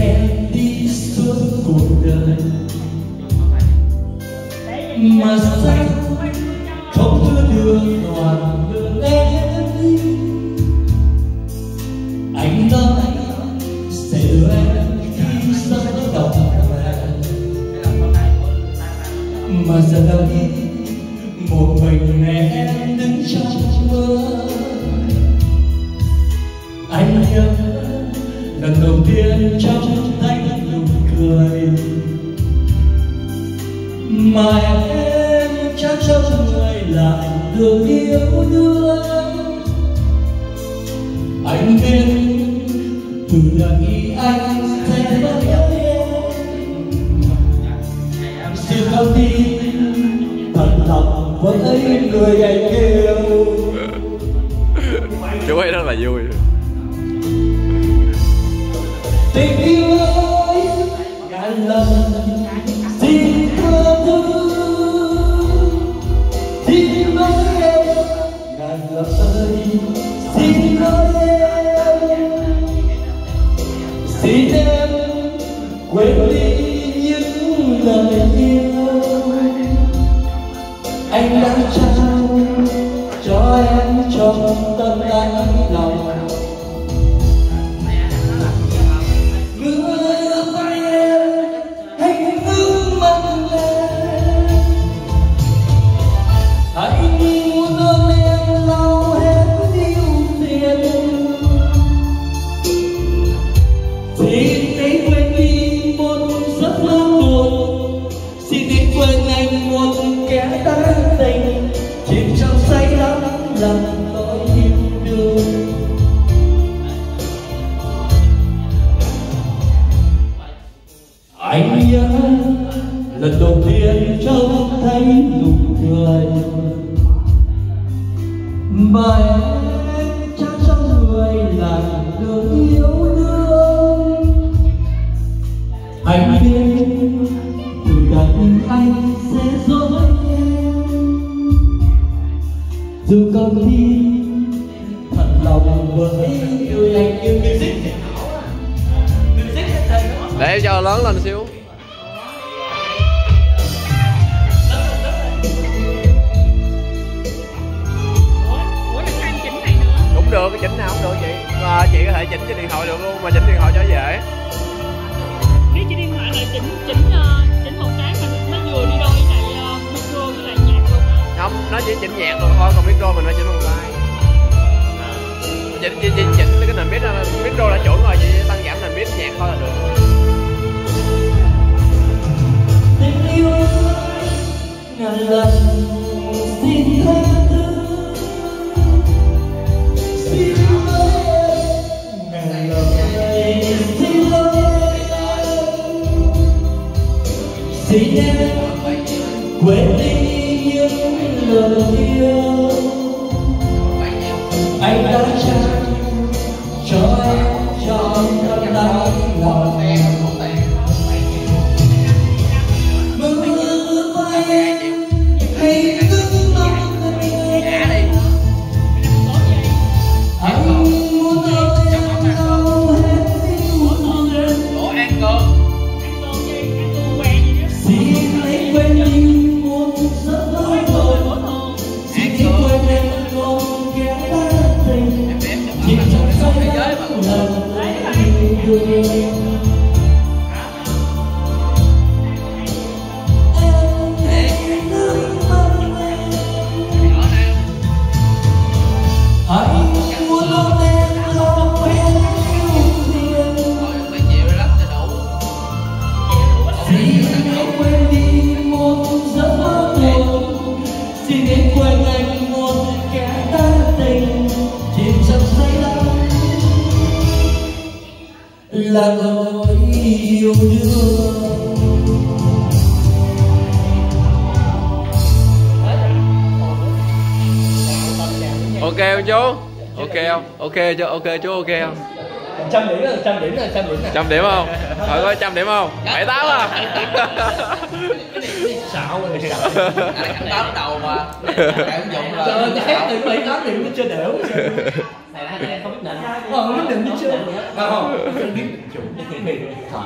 em đi suốt cuộc đời. Mà sách không đưa đường toàn đường em. Đi anh nói sẽ đưa em khi giấc đọc mà giờ đâu một mình em đứng trong mơ. Anh nhớ lần đầu tiên trong anh nụ cười. Mà em chắc trong người lại được yêu đương anh biết từ đây anh sẽ mất em. Xin không tin thật lòng với người anh yêu. Chú ấy rất là vui. Mà em chắc trong người là được yêu đương anh biết từ đây anh sẽ dối em. Dù công ty thật lòng với người anh. Yêu music music để cho lớn lên xíu. Chỉnh nào cũng được chị mà chị có thể chỉnh trên điện thoại được luôn mà chỉnh điện thoại cho dễ. Nếu chỉ điện thoại là chỉnh chỉnh ờ, chỉnh một cái mà nó vừa đi đôi với lại ờ, micro với lại nhạc luôn không nó chỉ chỉnh nhạc rồi thôi còn micro mình phải chỉnh bằng tay chỉnh chỉnh chỉnh, chỉnh cái nền mic là- micro là chuẩn rồi chị tăng giảm nền mic nhạc thôi là được. Tình yêu ơi, ngàn lần em quên đi những lời yêu. Anh đã Là người yêu đương ok không chú? Ok không? Ok, chú ok chú, ok không? Trăm điểm rồi trăm điểm rồi trăm điểm rồi trăm điểm không? Rồi có trăm điểm không? Bảy tám à. Xạo rồi xạo. Báo đầu mà. Cái ứng dụng trời ơi từ bảy tám điểm nó chưa đều này em không biết định Ờ, không biết định chứ chưa không không. Biết định chủ. Thọ